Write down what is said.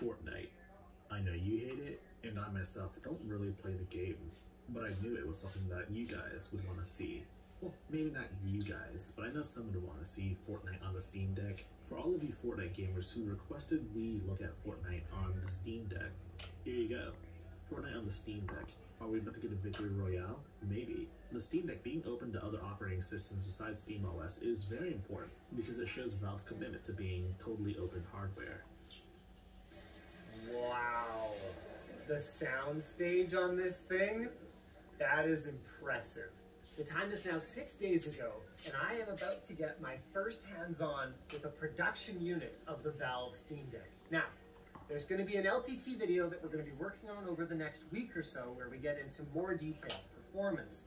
Fortnite. I know you hate it, and I myself don't really play the game, but I knew it was something that you guys would want to see. Well, maybe not you guys, but I know someone would want to see Fortnite on the Steam Deck. For all of you Fortnite gamers who requested we look at Fortnite on the Steam Deck, here you go. Fortnite on the Steam Deck. Are we about to get a victory royale? Maybe. The Steam Deck being open to other operating systems besides SteamOS is very important because it shows Valve's commitment to being totally open hardware. The sound stage on this thing? That is impressive. The time is now six days ago, and I am about to get my first hands-on with a production unit of the Valve Steam Deck. Now, there's going to be an LTT video that we're going to be working on over the next week or so where we get into more detailed performance,